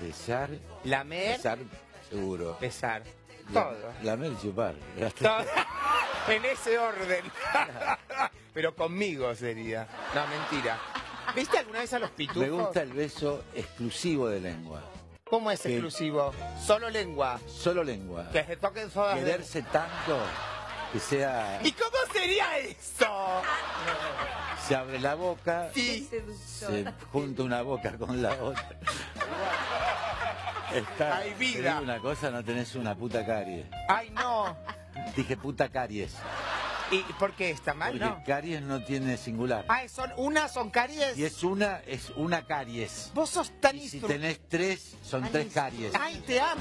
Besar, Lamer, besar, seguro. besar. La- Todo. Lamer y chupar. Todo. en ese orden. Pero conmigo sería. No, mentira. ¿Viste alguna vez a los pitufos? Me gusta el beso exclusivo de lengua. ¿Cómo es exclusivo? Solo lengua. Solo lengua. Que se toquen todas las- Quererse tanto que sea. ¿Y cómo sería eso? Se abre la boca, Sí. se junta una boca con la otra. Está, Hay vida. una cosa, no tenés una puta caries. Ay, no. Dije puta caries. ¿Y por qué está mal? Porque No. caries no tiene singular. Ah, son una, son caries. Si es una, es una caries. Vos sos tan Y si tenés tres, son tres caries. Ay, te amo.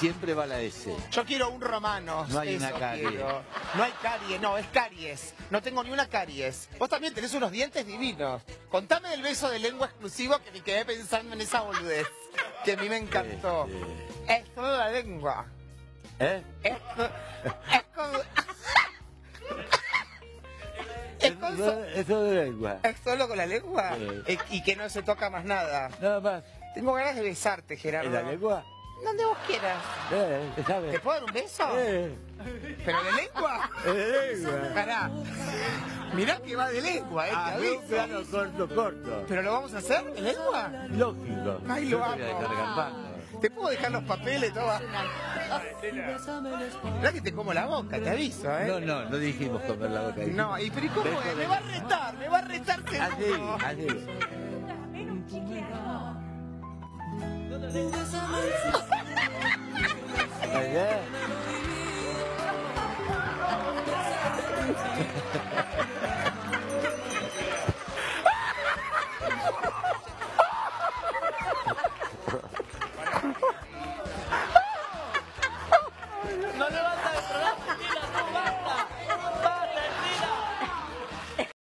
Siempre va la S. Yo quiero un romano. No hay eso una carie. quiero. No hay carie, no, es caries. No tengo ni una caries. Vos también tenés unos dientes divinos. Contame del beso de lengua exclusivo que me quedé pensando en esa boludez. Que a mí me encantó. Este, Es solo la lengua. ¿Eh? Es, es con... es, con so- Eso, eso de lengua. ¿Es solo con la lengua? Sí. Y que no se toca más nada. Nada más. Tengo ganas de besarte, Gerardo. ¿En la lengua? Donde vos quieras. Eh, ¿Te puedo dar un beso? Eh, ¿Pero de lengua? de lengua. Pará. Mirá que va de lengua, eh, te Ah, aviso. un plano corto, corto. ¿Pero lo vamos a hacer de lengua? Lógico. Ay, lo amo. ¿Te puedo dejar los papeles, toda? Mirá que te como la boca, te aviso, ¿eh? No, no, no dijimos comer la boca. dijimos No, ¿y pero ¿y cómo es? de Me va a retar, me va a retar Así, seguro. así. ¿Verdad?